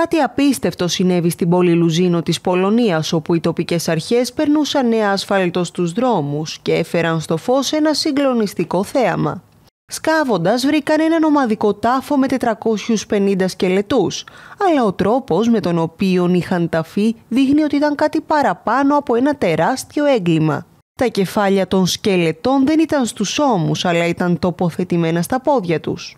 Κάτι απίστευτο συνέβη στην πόλη Λουζίνο της Πολωνίας, όπου οι τοπικές αρχές περνούσαν νέα ασφάλτο στους δρόμους και έφεραν στο φως ένα συγκλονιστικό θέαμα. Σκάβοντας βρήκαν έναν ομαδικό τάφο με 450 σκελετούς, αλλά ο τρόπος με τον οποίο είχαν ταφεί δείχνει ότι ήταν κάτι παραπάνω από ένα τεράστιο έγκλημα. Τα κεφάλια των σκελετών δεν ήταν στους ώμους, αλλά ήταν τοποθετημένα στα πόδια τους.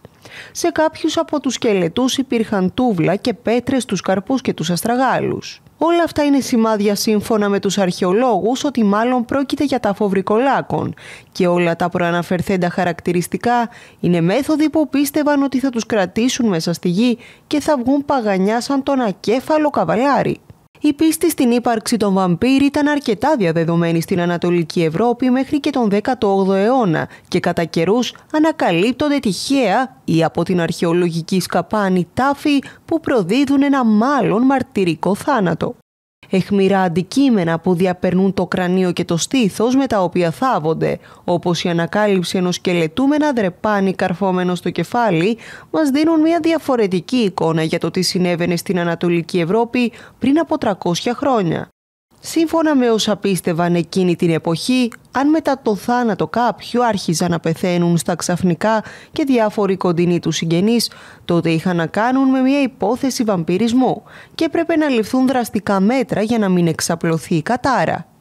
Σε κάποιους από τους σκελετούς υπήρχαν τούβλα και πέτρες στους καρπούς και τους αστραγάλους. Όλα αυτά είναι σημάδια σύμφωνα με τους αρχαιολόγους ότι μάλλον πρόκειται για τα φοβρικολάκων και όλα τα προαναφερθέντα χαρακτηριστικά είναι μέθοδοι που πίστευαν ότι θα τους κρατήσουν μέσα στη γη και θα βγουν παγανιά σαν τον ακέφαλο καβαλάρι. Η πίστη στην ύπαρξη των βαμπύρ ήταν αρκετά διαδεδομένη στην Ανατολική Ευρώπη μέχρι και τον 18ο αιώνα και κατά καιρούς ανακαλύπτονται τυχαία ή από την αρχαιολογική σκαπάνη τάφη που προδίδουν ένα μάλλον μαρτυρικό θάνατο εχμηρά αντικείμενα που διαπερνούν το κρανίο και το στήθος με τα οποία θάβονται, όπως η ανακάλυψη ενός σκελετού με ένα δρεπάνι καρφόμενο στο κεφάλι, μας δίνουν μια διαφορετική εικόνα για το τι συνέβαινε στην Ανατολική Ευρώπη πριν από 300 χρόνια. Σύμφωνα με όσα πίστευαν εκείνη την εποχή, αν μετά το θάνατο κάποιου άρχιζαν να πεθαίνουν στα ξαφνικά και διάφοροι κοντινοί τους συγγενείς, τότε είχαν να κάνουν με μια υπόθεση βαμπυρισμού και έπρεπε να ληφθούν δραστικά μέτρα για να μην εξαπλωθεί η κατάρα.